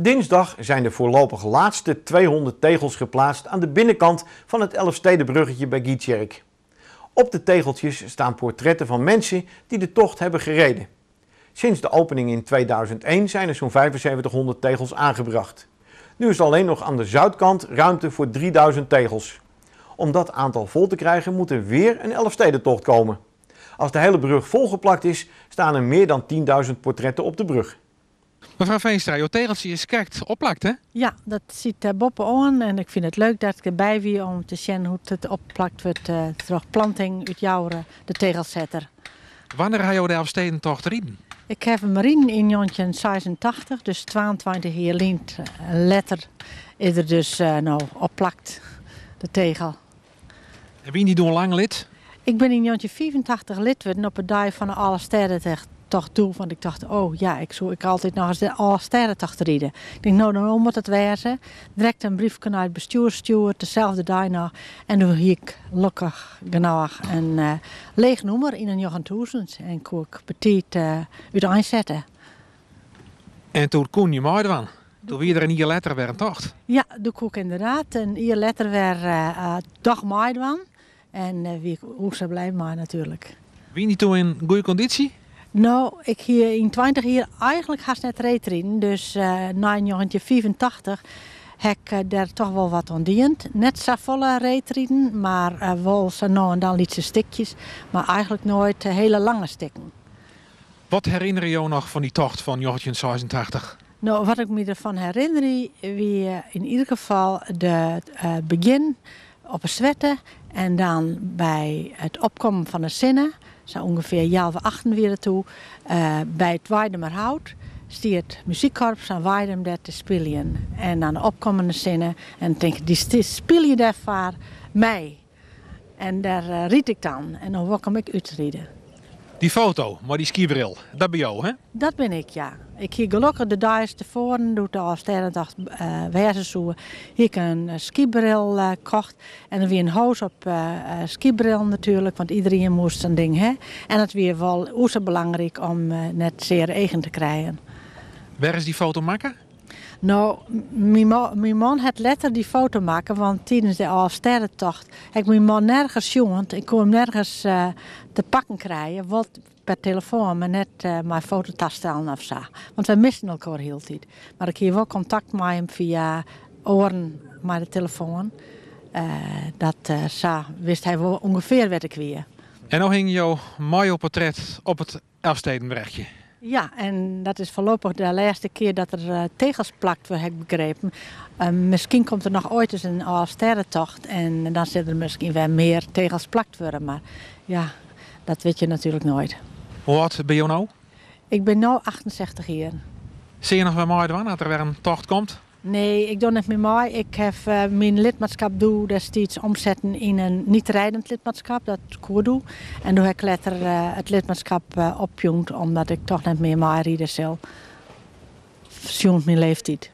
Dinsdag zijn de voorlopig laatste 200 tegels geplaatst aan de binnenkant van het Elfstedenbruggetje bij Gietjerk. Op de tegeltjes staan portretten van mensen die de tocht hebben gereden. Sinds de opening in 2001 zijn er zo'n 7500 tegels aangebracht. Nu is alleen nog aan de zuidkant ruimte voor 3000 tegels. Om dat aantal vol te krijgen moet er weer een Elfstedentocht komen. Als de hele brug volgeplakt is, staan er meer dan 10.000 portretten op de brug. Mevrouw Veenstra, jouw tegeltje is kijkt opplakt hè? Ja, dat ziet uh, Boppe aan en ik vind het leuk dat ik erbij wie om te zien hoe het opplakt wordt. Uh, terug planting uit jouw de tegelzetter. Wanneer ga je de Elfstedentocht rijden? Ik heb een marine in 1986, dus 22 jaar lint letter is er dus uh, nou opplakt, de tegel. En wie die doen lang lid? Ik ben in 1984 lid geworden op het dag van de Alle Sterren toch toe. Want ik dacht, oh ja, ik zou ik altijd nog eens de Alle Sterren toch rijden. Ik denk, nou dan moet het wezen. Direct een brief uit het bestuur sturen, dezelfde dag nog. En toen hier ik gelukkig genoeg een uh, leeg nummer in een duizend. En kon ik petit uh. En toen kon je mooi van? Toen weer er een jaar letter weer een tocht? Ja, toen kon ik inderdaad een jaar letter weer uh, uh, dag van. En uh, wie hoe ze blij maar natuurlijk. Wie niet toen in goede conditie? Nou, ik hier in 20 jaar eigenlijk haast net reed Dus uh, na 1985 heb ik uh, daar toch wel wat aan dient. Net zo volle reetrieden, maar uh, wel zo nou en dan lietse stikjes. Maar eigenlijk nooit hele lange stikken. Wat herinner je je nog van die tocht van 1986? Nou, wat ik me ervan herinner, wie in ieder geval de begin op een zwetten en dan bij het opkomen van de zinnen, zo ongeveer jaar of achten weer toe, uh, bij het Weidemerhout stiert muziekkorps aan Weidem dat te spelen. En dan de opkomende zinnen en denk die speel je daar voor mij. En daar uh, riet ik dan en dan kom ik uitrieden. Die foto, maar die skibril, dat ben jou, hè? Dat ben ik, ja. Ik hier gelukkig de dagen tevoren, doe de Sterrendag uh, wezen zo. Hier een uh, skibril uh, kocht en dan weer een hoos op uh, skibril natuurlijk, want iedereen moest een ding hè. En het weer wel oeze belangrijk om net zeer eigen te krijgen. Waar is die foto maken? Nou, mijn man had letter die foto maken, want tijdens de Alsterrentocht heb ik mijn man nergens jongen. Ik kon hem nergens uh, te pakken krijgen, wat per telefoon, maar net uh, mijn fototas stellen of zo. Want we misten elkaar heel tijd. Maar ik heb wel contact met hem via oren met de telefoon. Uh, dat uh, zo wist hij wel ongeveer wat ik weer. En nu hing jouw mooie portret op het Elfstedenbrechtje. Ja, en dat is voorlopig de laatste keer dat er uh, tegels plakt, heb ik begrepen. Uh, misschien komt er nog ooit eens een sterrentocht en dan zullen er misschien weer meer tegels plakt worden. Maar ja, dat weet je natuurlijk nooit. Hoe oud ben je nou? Ik ben nu 68 jaar. Zie je nog wel mooi dat er weer een tocht komt? Nee, ik doe niet meer mooi. Ik heb uh, mijn lidmaatschap doe destijds omzetten in een niet-rijdend lidmaatschap, dat ik doe. En toen heb ik later uh, het lidmaatschap uh, omdat ik toch niet meer mooi rijden zal. Verzoend mijn leeftijd.